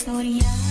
Story.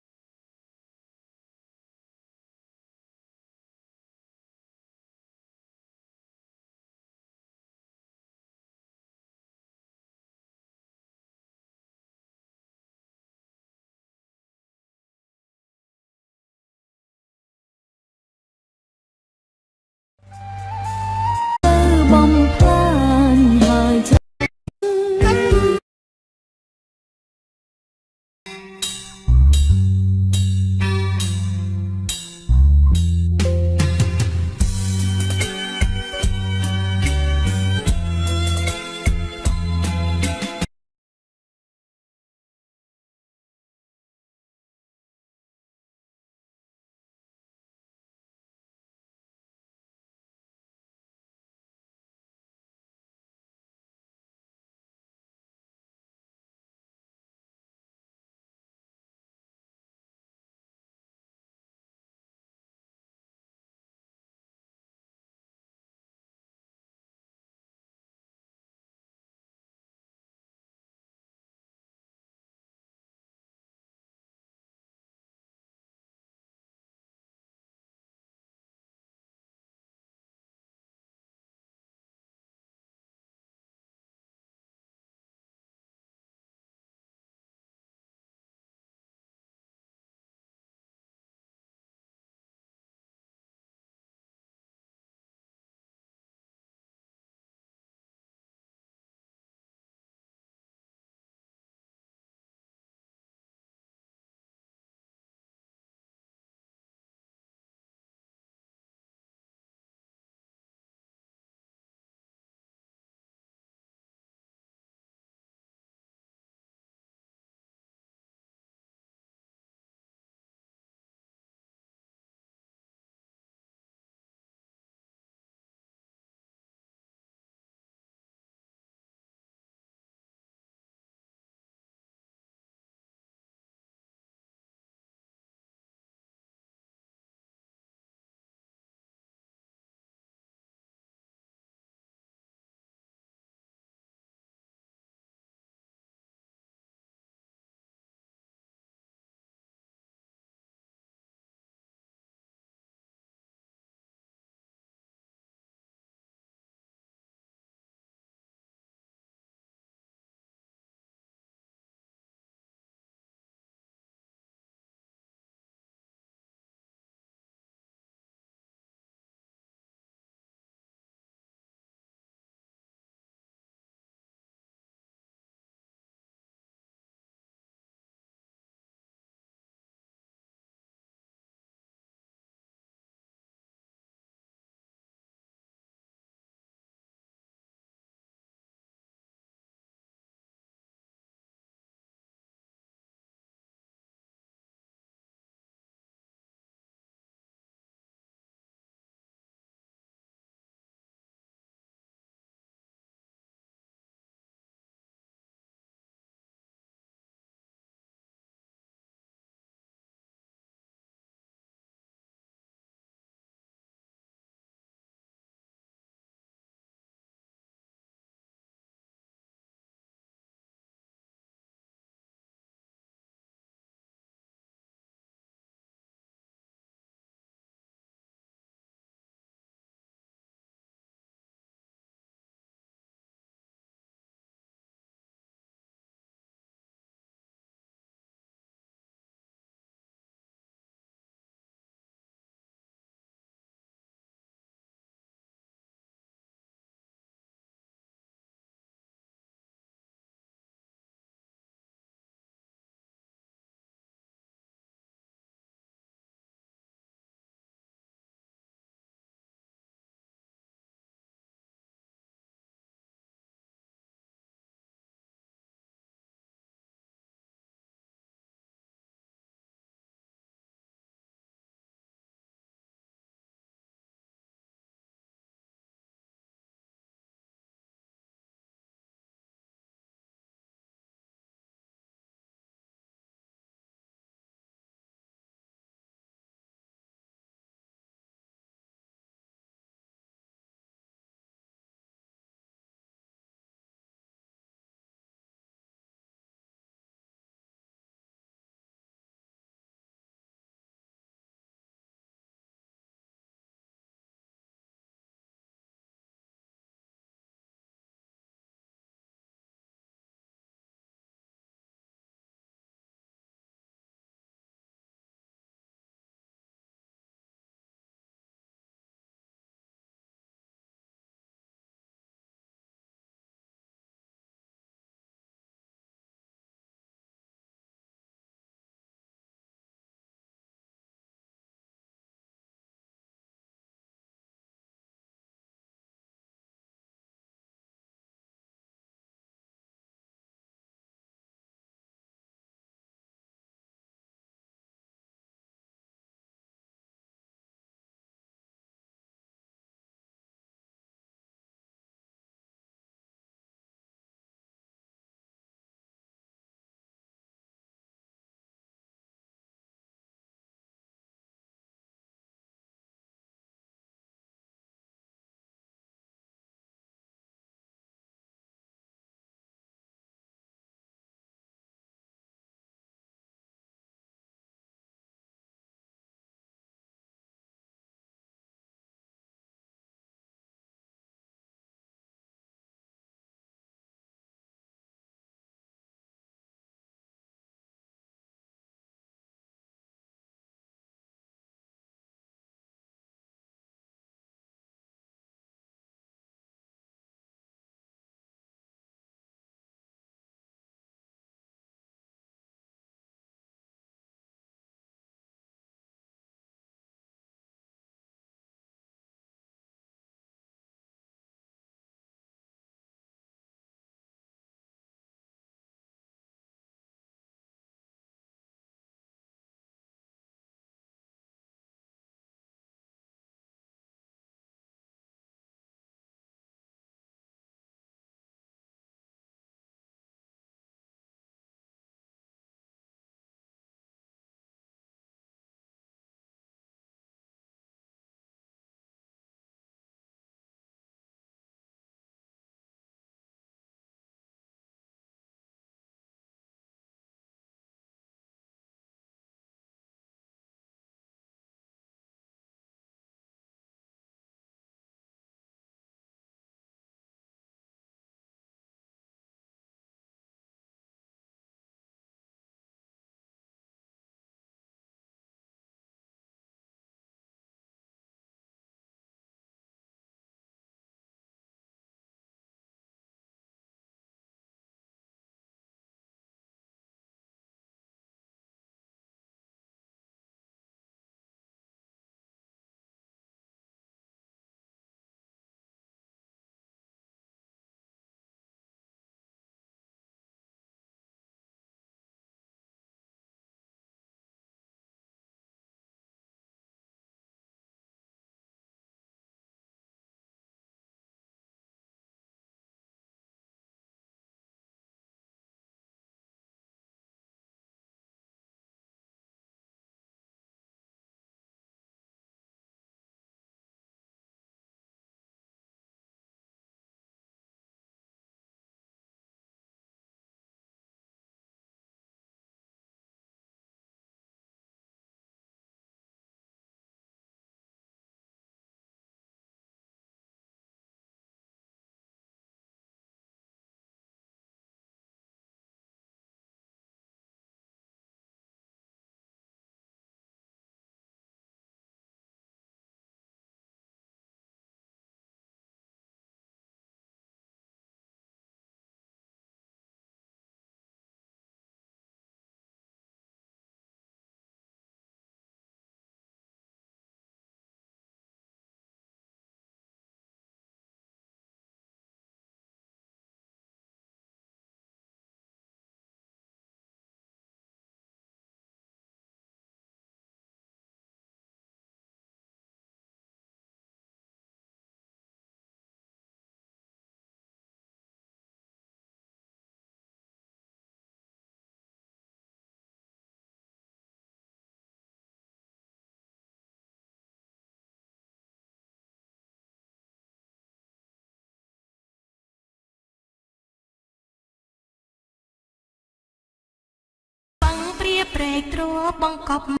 ព្រែកទ្របង្កប់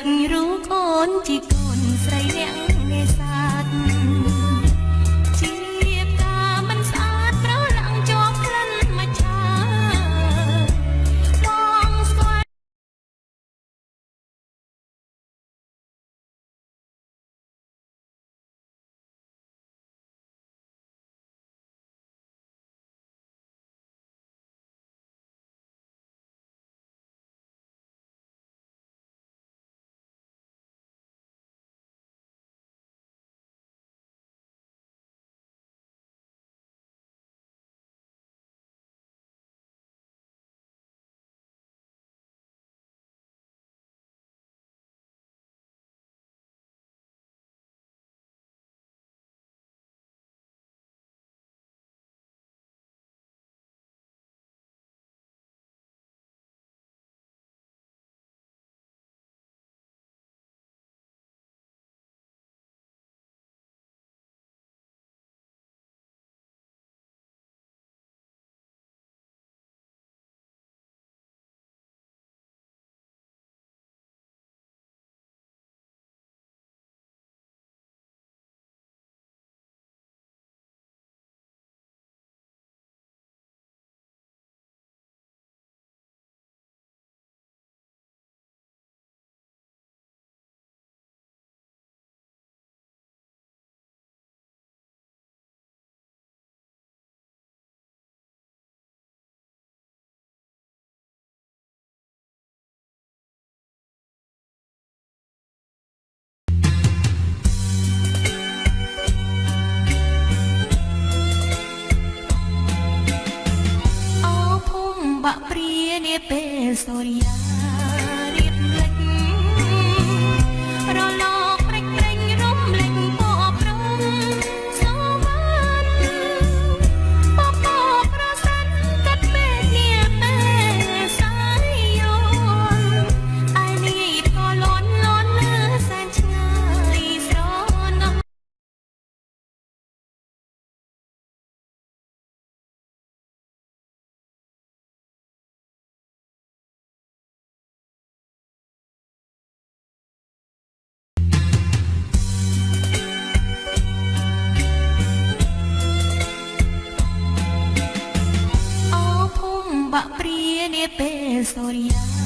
പറഞ്ഞു pestoria. yeah